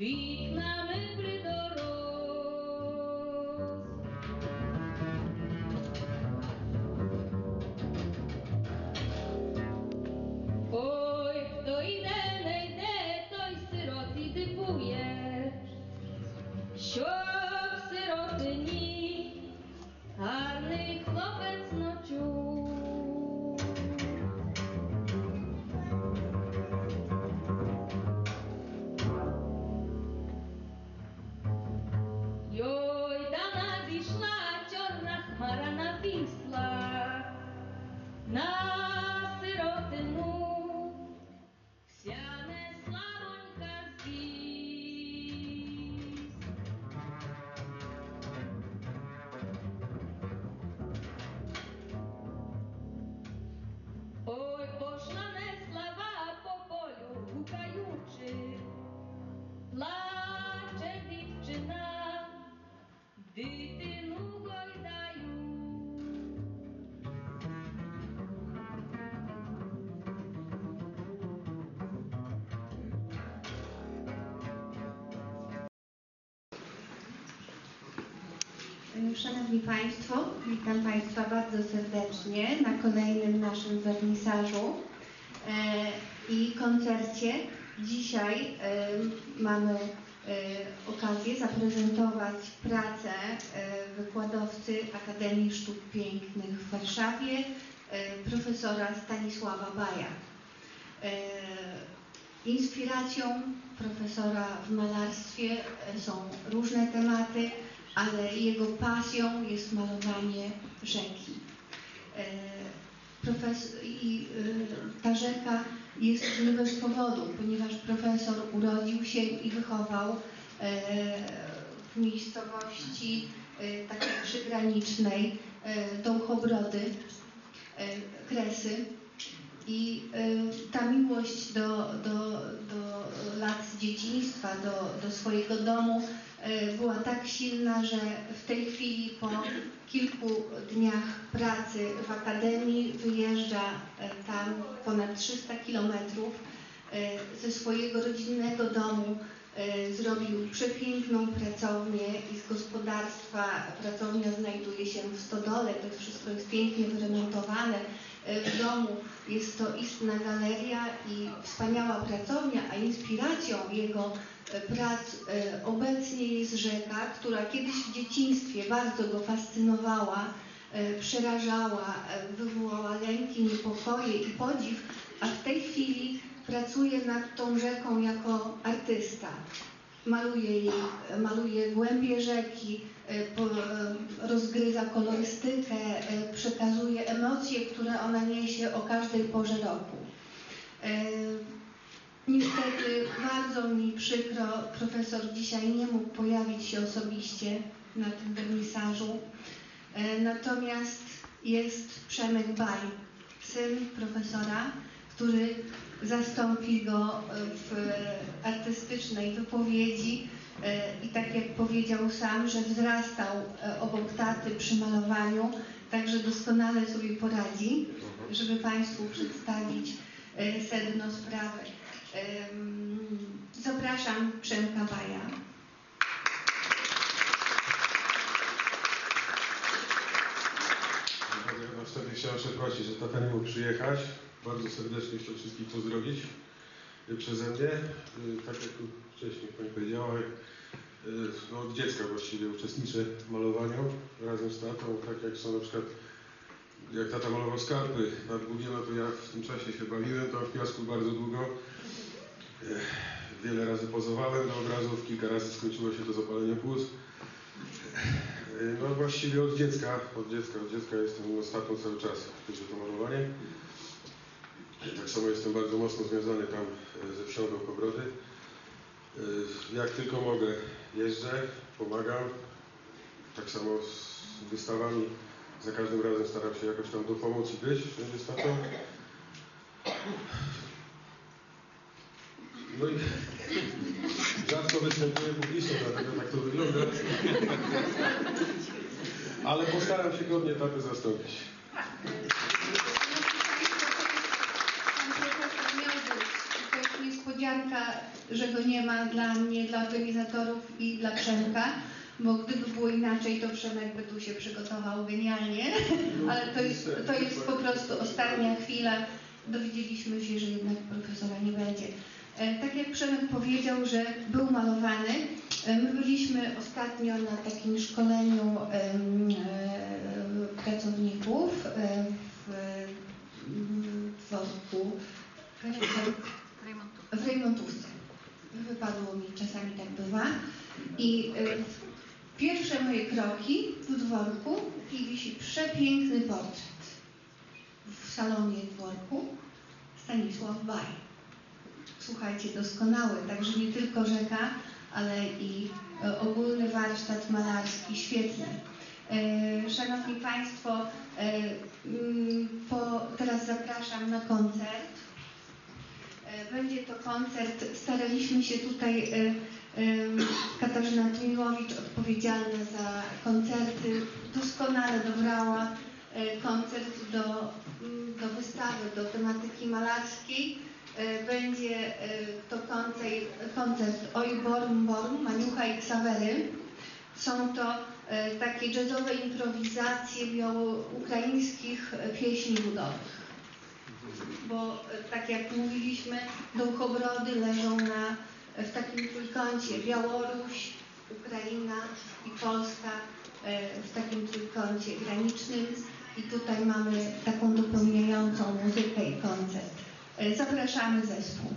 Вікнами при дорозі. Ой, хто йде, не йде, той сирот і дивує, що в сиротині гарний хлопець ночує. Szanowni Państwo, witam Państwa bardzo serdecznie na kolejnym naszym wernisażu e, i koncercie. Dzisiaj e, mamy okazję zaprezentować pracę e, wykładowcy Akademii Sztuk Pięknych w Warszawie, e, profesora Stanisława Baja. E, Inspiracją profesora w malarstwie e, są różne tematy, ale jego pasją jest malowanie rzeki. E, Profes- I e, ta rzeka jest nie bez powodu, ponieważ profesor urodził się i wychował e, w miejscowości e, takiej przygranicznej e, Kresy. I y, ta miłość do, do, do lat dzieciństwa, do, do swojego domu y, była tak silna, że w tej chwili po kilku dniach pracy w Akademii wyjeżdża y, tam ponad 300 kilometrów y, ze swojego rodzinnego domu. Zrobił przepiękną pracownię i z gospodarstwa pracownia znajduje się w stodole. To wszystko jest pięknie wyremontowane. W domu jest to istna galeria i wspaniała pracownia, a inspiracją jego e, prac e, obecnie jest rzeka, która kiedyś w dzieciństwie bardzo go fascynowała, e, przerażała, e, wywołała lęki, niepokoje i podziw, a w tej chwili pracuje nad tą rzeką jako artysta. Maluje, jej, maluje głębie rzeki, e, e, rozgryza kolorystykę, e, przekazuje emocje, które ona niesie o każdej porze roku. E, Niestety bardzo mi przykro, profesor dzisiaj nie mógł pojawić się osobiście na tym wernisażu. E, Natomiast jest Przemek Baj, syn profesora, który zastąpi go w artystycznej wypowiedzi e, i tak jak powiedział sam, że wzrastał e, obok taty przy malowaniu, także doskonale sobie poradzi, żeby Państwu przedstawić e, sedno sprawy. Zapraszam Przemka Baja. Wstępie chciałem przeprosić, że tata nie mógł przyjechać. Bardzo serdecznie chciał wszystkich pozdrowić y, przeze mnie. Y, Tak jak tu wcześniej Pani powiedziała, y, no od dziecka właściwie uczestniczę w malowaniu razem z tatą. Tak jak są na przykład, jak tata malował skarpy nad Bugiem, to ja w tym czasie się bawiłem tam w piasku bardzo długo. Wiele razy pozowałem do obrazów, kilka razy skończyło się to zapaleniem płuc. No właściwie od dziecka, od dziecka, od dziecka jestem ostatnio cały czas, chodzi o to malowanie. Tak samo jestem bardzo mocno związany tam e, ze wsią do Kobrody. E, Jak tylko mogę jeżdżę, pomagam. Tak samo z wystawami za każdym razem staram się jakoś tam dopomóc i być wszędzie z tatą. No i rzadko występuję publicznie, dlatego tak to wygląda. Ale postaram się godnie tatę zastąpić. Niespodzianka, że go nie ma dla mnie, dla organizatorów i dla Przemka, bo gdyby było inaczej, to Przemek by tu się przygotował genialnie, ale to jest, to jest po prostu ostatnia chwila. Dowiedzieliśmy się, że jednak profesora nie będzie. E, Tak jak Przemek powiedział, że był malowany, e, my byliśmy ostatnio na takim szkoleniu e, pracowników w dworku w Rejmontówce. Wypadło mi, czasami tak bywa. I pierwsze moje kroki w dworku i wisi przepiękny portret w salonie dworku Stanisław Baj. Słuchajcie, doskonały, także nie tylko rzeka, ale i e, ogólny warsztat malarski, świetny. E, Szanowni Państwo, e, mm, po, teraz zapraszam na koncert. Będzie to koncert, staraliśmy się tutaj, Katarzyna Tumiłowicz odpowiedzialna za koncerty, doskonale dobrała koncert do, mm, do wystawy, do tematyki malarskiej. E, Będzie e, to koncert, Oj Borm Borm, Maniucha i Ksawery. Są to e, takie jazzowe improwizacje biało-ukraińskich e, pieśni ludowych bo tak jak mówiliśmy, duchobrody leżą na, w takim trójkącie Białoruś, Ukraina i Polska w takim trójkącie granicznym i tutaj mamy taką dopełniającą muzykę i koncert. E, Zapraszamy zespół.